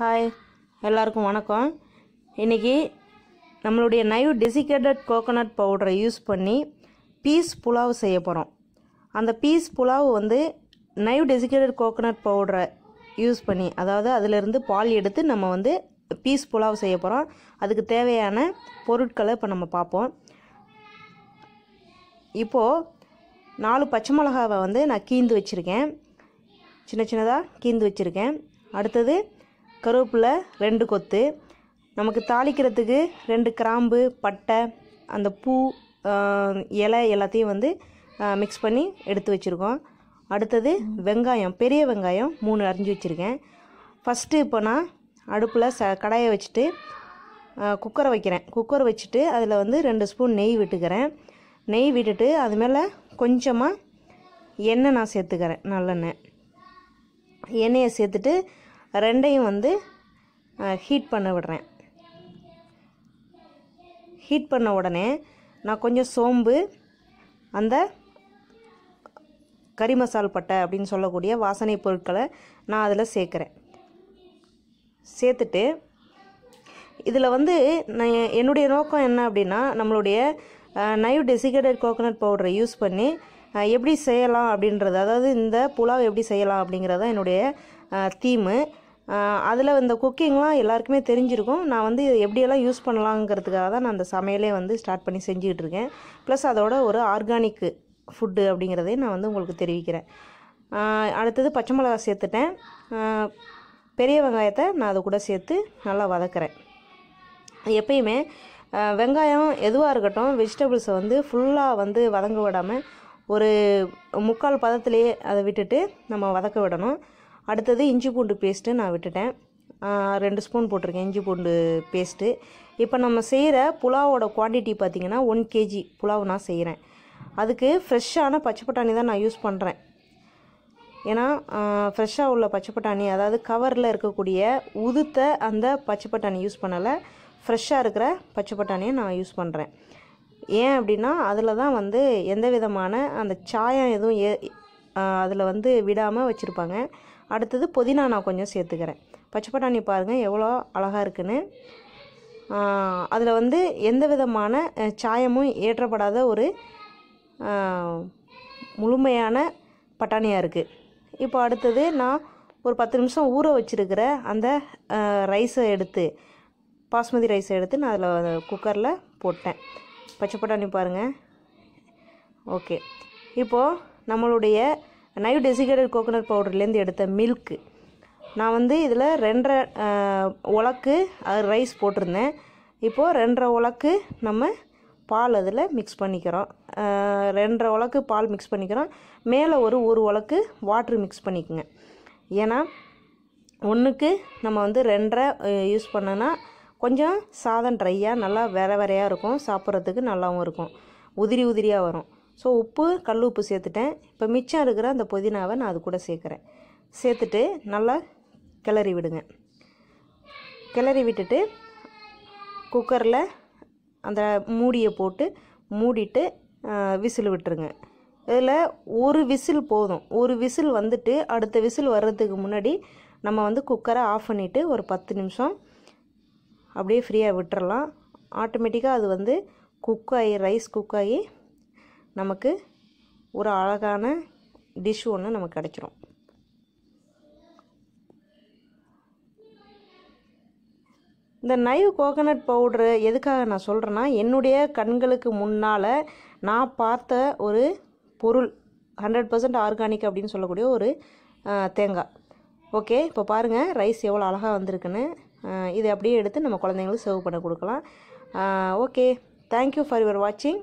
Hi எல்லாருக்கும் வணக்கம். இன்றைக்கி நம்மளுடைய நைவ் டெசிகேட்டட் கோகோனட் பவுடரை யூஸ் பண்ணி பீஸ் புலாவ் செய்ய போகிறோம் அந்த பீஸ் புலாவ் வந்து நைவ் டெசிகேட்டட் கோகோனட் பவுடரை யூஸ் பண்ணி அதாவது அதிலிருந்து பால் எடுத்து நம்ம வந்து பீஸ் புலாவ் செய்ய போகிறோம் அதுக்கு தேவையான பொருட்களை இப்போ நம்ம பார்ப்போம். இப்போது நாலு பச்சை மிளகாவை வந்து நான் கீந்து வச்சுருக்கேன். சின்ன சின்னதாக கீந்து வச்சுருக்கேன். அடுத்தது கருவேப்பிலை ரெண்டு கொத்து. நமக்கு தாளிக்கிறதுக்கு ரெண்டு கிராம்பு பட்டை அந்த பூ இலை எல்லாத்தையும் வந்து மிக்ஸ் பண்ணி எடுத்து வச்சுருக்கோம். அடுத்தது வெங்காயம் பெரிய வெங்காயம் மூணு அரிஞ்சு வச்சுருக்கேன். ஃபஸ்ட்டு இப்போ நான் அடுப்பில் ச கடாயை வச்சுட்டு குக்கரை வைக்கிறேன். குக்கரை வச்சுட்டு அதில் வந்து ரெண்டு ஸ்பூன் நெய் விட்டுக்கிறேன். நெய் விட்டுட்டு அது மேலே கொஞ்சமாக எண்ணெய் நான் சேர்த்துக்கிறேன் நல்லெண்ணெய். எண்ணெயை சேர்த்துட்டு ரெண்டையும் வந்து ஹீட் பண்ண விடுறேன். ஹீட் பண்ண உடனே நான் கொஞ்சம் சோம்பு அந்த கறி மசால் பட்டை அப்படின்னு சொல்லக்கூடிய வாசனை பொருட்களை நான் அதில் சேர்க்குறேன். சேர்த்துட்டு இதில் வந்து நான் என்னுடைய நோக்கம் என்ன அப்படின்னா நம்மளுடைய நைவ் டெசிகேட்டட் கோகோனட் பவுடரை யூஸ் பண்ணி எப்படி செய்யலாம் அப்படின்றது அதாவது இந்த புலாவ் எப்படி செய்யலாம் அப்படிங்கிறது தான் என்னுடைய தீமு அதில் இந்த குக்கிங்லாம் எல்லாருக்குமே தெரிஞ்சிருக்கும். நான் வந்து எப்படியெல்லாம் யூஸ் பண்ணலாங்கிறதுக்காக தான் நான் அந்த சமையலே வந்து ஸ்டார்ட் பண்ணி செஞ்சுக்கிட்டு இருக்கேன். ப்ளஸ் அதோட ஒரு ஆர்கானிக்கு ஃபுட்டு அப்படிங்கிறதையும் நான் வந்து உங்களுக்கு தெரிவிக்கிறேன். அடுத்தது பச்சை மிளகா சேர்த்துட்டேன். பெரிய வெங்காயத்தை நான் அது கூட சேர்த்து நல்லா வதக்குறேன். எப்பயுமே வெங்காயம் எதுவாக இருக்கட்டும் வெஜிடபிள்ஸை வந்து ஃபுல்லாக வந்து வதங்க விடாமல் ஒரு முக்கால் பதத்திலேயே அதை விட்டுட்டு நம்ம வதக்க விடணும். அடுத்தது இஞ்சி பூண்டு பேஸ்ட்டு நான் விட்டுட்டேன். ரெண்டு ஸ்பூன் போட்டிருக்கேன் இஞ்சி பூண்டு பேஸ்ட்டு. இப்போ நம்ம செய்கிற புலாவோட குவான்டிட்டி பார்த்திங்கன்னா ஒன் கேஜி புலாவ் நான் செய்கிறேன். அதுக்கு ஃப்ரெஷ்ஷான பச்சை பட்டாணி தான் நான் யூஸ் பண்ணுறேன். ஏன்னா ஃப்ரெஷ்ஷாக உள்ள பச்சை பட்டாணி அதாவது கவரில் இருக்கக்கூடிய உதுத்த அந்த பச்சை பட்டாணி யூஸ் பண்ணலை. ஃப்ரெஷ்ஷாக இருக்கிற பச்சை பட்டாணியை நான் யூஸ் பண்ணுறேன். ஏன் அப்படின்னா அதில் தான் வந்து எந்த விதமான அந்த சாயம் எதுவும் ஏ அதில் வந்து விடாமல் வச்சுருப்பாங்க. அடுத்தது புதினா நான் கொஞ்சம் சேர்த்துக்கிறேன். பச்சை பட்டாணி பாருங்கள் எவ்வளோ அழகாக இருக்குன்னு. அதில் வந்து எந்த விதமான சாயமும் ஏற்றப்படாத ஒரு முழுமையான பட்டாணியாக இருக்குது இப்போ அடுத்தது நான் ஒரு பத்து நிமிஷம் ஊற வச்சுருக்கிற அந்த ரைஸை எடுத்து பாஸ்மதி ரைஸை எடுத்து நான் அதில் குக்கரில் போட்டேன். பச்சை பட்டாணி பாருங்கள் ஓகே. இப்போது நம்மளுடைய நைவ் டெசிகேட்டட் கோகோனட் பவுடர்லேருந்து எடுத்த மில்க்கு நான் வந்து இதில் ரெண்டரை உலக்கு அது ரைஸ் போட்டிருந்தேன். இப்போது ரெண்டரை உலக்கு நம்ம பால் அதில் மிக்ஸ் பண்ணிக்கிறோம். ரெண்டரை உலக்கு பால் மிக்ஸ் பண்ணிக்கிறோம். மேலே ஒரு ஒரு உலக்கு வாட்ரு மிக்ஸ் பண்ணிக்கோங்க. ஏன்னா ஒன்றுக்கு நம்ம வந்து ரெண்டரை யூஸ் பண்ணோன்னா கொஞ்சம் சாதம் ட்ரையாக நல்லா வேற வேறையாக இருக்கும். சாப்பிட்றதுக்கு நல்லாவும் இருக்கும். உதிரி உதிரியாக வரும். ஸோ உப்பு கல் உப்பு சேர்த்துட்டேன். இப்போ மிச்சம் இருக்கிற அந்த புதினாவை நான் அது கூட சேர்க்குறேன். சேர்த்துட்டு நல்லா கிளறி விடுங்க. கிளறி விட்டுட்டு குக்கரில் அந்த மூடியை போட்டு மூடிட்டு விசில் விட்டுருங்க. இதில் ஒரு விசில் போதும். ஒரு விசில் வந்துட்டு அடுத்த விசில் வர்றதுக்கு முன்னாடி நம்ம வந்து குக்கரை ஆஃப் பண்ணிவிட்டு ஒரு பத்து நிமிஷம் அப்படியே ஃப்ரீயாக விட்டுறலாம். ஆட்டோமேட்டிக்காக அது வந்து குக் ஆகி ரைஸ் குக் ஆகி நமக்கு ஒரு அழகான டிஷ் ஒன்று நமக்கு கிடைச்சிரும். இந்த நைவ் கோகனட் பவுட்ரு எதுக்காக நான் சொல்கிறேன்னா என்னுடைய கண்களுக்கு முன்னால் நான் பார்த்த ஒரு பொருள் ஹண்ட்ரட் பர்சன்ட் ஆர்கானிக் அப்படின்னு சொல்லக்கூடிய ஒரு தேங்காய். ஓகே இப்போ பாருங்கள் ரைஸ் எவ்வளோ அழகாக வந்திருக்குன்னு. இதை அப்படியே எடுத்து நம்ம குழந்தைங்களுக்கு சர்வ் பண்ண கொடுக்கலாம். ஓகே தேங்க்யூ ஃபார் யுவர் வாட்சிங்